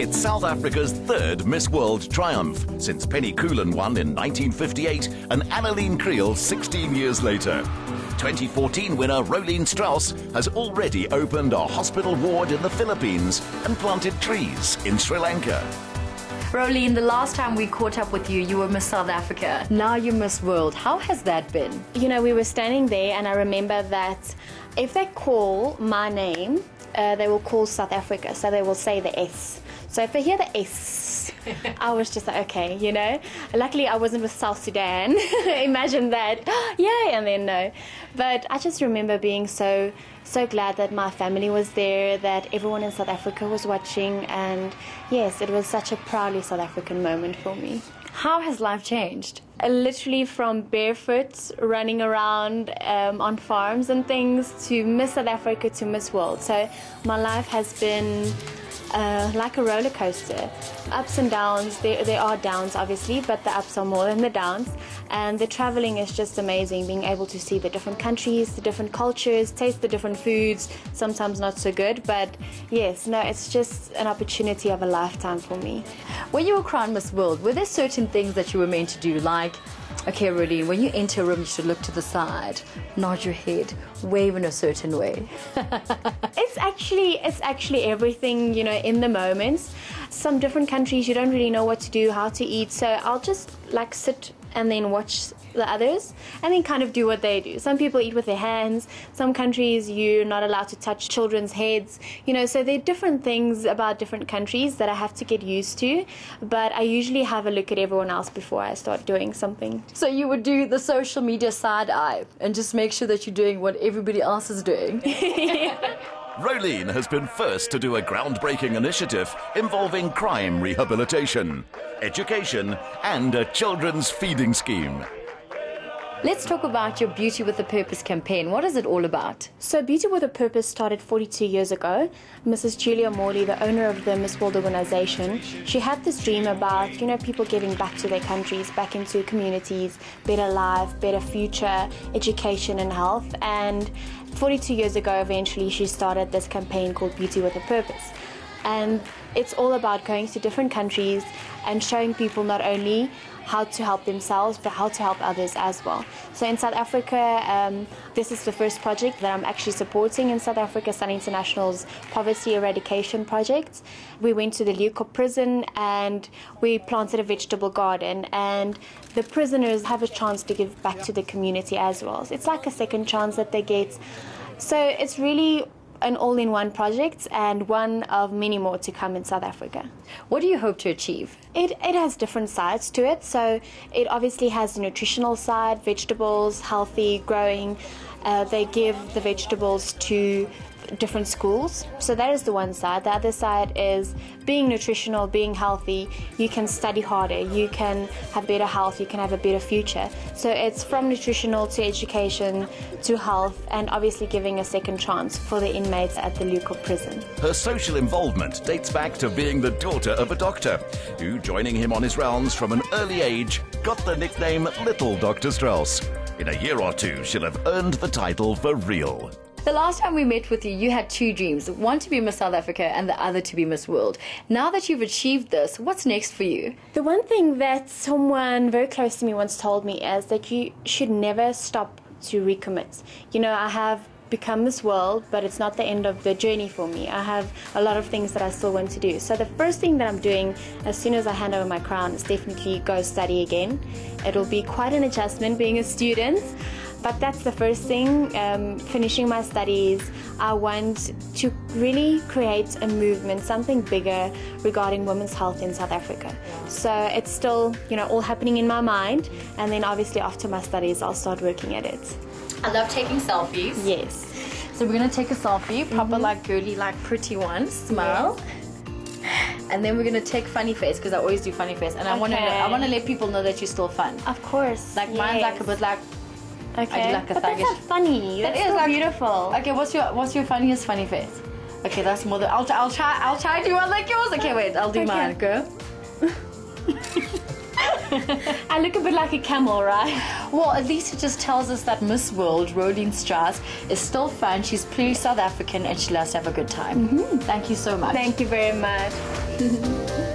It's South Africa's third Miss World triumph since Penny Coelen won in 1958 and Anneline Kriel 16 years later. 2014 winner Rolene Strauss has already opened a hospital ward in the Philippines and planted trees in Sri Lanka. Rolene, the last time we caught up with you, you were Miss South Africa. Now you're Miss World. How has that been? You know, we were standing there, and I remember that if they call my name, uh, they will call South Africa, so they will say the S. So if I hear the S, I was just like, okay, you know. Luckily, I wasn't with South Sudan. Imagine that, yay, and then no. But I just remember being so so glad that my family was there, that everyone in South Africa was watching, and yes, it was such a proudly South African moment for me. How has life changed? Uh, literally from barefoot running around um, on farms and things to Miss South Africa to Miss World. So my life has been uh, like a roller coaster. Ups and downs, there, there are downs obviously, but the ups are more than the downs. And the traveling is just amazing, being able to see the different countries, the different cultures, taste the different foods, sometimes not so good, but yes, no, it's just an opportunity of a lifetime for me. When you were crowned Miss World, were there certain things that you were meant to do, like Okay, Rolene, when you enter a room, you should look to the side, nod your head, wave in a certain way. it's actually it's actually everything, you know, in the moments. Some different countries you don't really know what to do, how to eat, so I'll just like sit and then watch the others and then kind of do what they do. Some people eat with their hands, some countries you're not allowed to touch children's heads, you know, so there are different things about different countries that I have to get used to, but I usually have a look at everyone else before I start doing something. So you would do the social media side eye and just make sure that you're doing what everybody else is doing. yeah. Rolene has been first to do a groundbreaking initiative involving crime rehabilitation, education, and a children's feeding scheme. Let's talk about your Beauty with a Purpose campaign. What is it all about? So, Beauty with a Purpose started 42 years ago. Mrs. Julia Morley, the owner of the Miss World organization, she had this dream about, you know, people giving back to their countries, back into communities, better life, better future, education and health. And 42 years ago, eventually, she started this campaign called Beauty with a Purpose. And it's all about going to different countries and showing people not only how to help themselves, but how to help others as well. So in South Africa, um, this is the first project that I'm actually supporting in South Africa, Sun International's poverty eradication project. We went to the Leeuwkop prison and we planted a vegetable garden, and the prisoners have a chance to give back to the community as well. So it's like a second chance that they get. So it's really an all-in-one project and one of many more to come in South Africa. What do you hope to achieve? It, it has different sides to it. So it obviously has the nutritional side, vegetables, healthy, growing. Uh, they give the vegetables to different schools. So that is the one side. The other side is being nutritional, being healthy. You can study harder, you can have better health, you can have a better future. So it's from nutritional to education to health, and obviously giving a second chance for the inmates at the Leeuwkop prison. Her social involvement dates back to being the daughter of a doctor, who, joining him on his rounds from an early age, got the nickname Little Dr. Strauss. In a year or two, she'll have earned the title for real. The last time we met with you, you had two dreams one to be Miss South Africa and the other to be Miss World. Now that you've achieved this, what's next for you? The one thing that someone very close to me once told me is that you should never stop to recommit. You know, I have become Miss World, but it's not the end of the journey for me. I have a lot of things that I still want to do. So the first thing that I'm doing as soon as I hand over my crown is definitely go study again. It'll be quite an adjustment being a student. But that's the first thing. Um, finishing my studies, I want to really create a movement, something bigger regarding women's health in South Africa. So it's still, you know, all happening in my mind. And then obviously after my studies, I'll start working at it. I love taking selfies. Yes. So we're gonna take a selfie, proper mm-hmm. like girly, like pretty one. Smile. And then we're gonna take funny face because I always do funny face, and I okay. wanna I wanna let people know that you're still fun. Of course. Like yes. mine's like a bit like Okay. I do like a but that's not funny. That, that is so like, beautiful. Okay, what's your what's your funniest funny face? Okay, that's more than I'll I'll try I'll try to do one like yours. Okay, wait, I'll do okay. mine. Go. I look a bit like a camel, right? Well, at least it just tells us that Miss World, Rolene Strauss, is still fun. She's pretty South African and she loves to have a good time. Mm -hmm. Thank you so much. Thank you very much.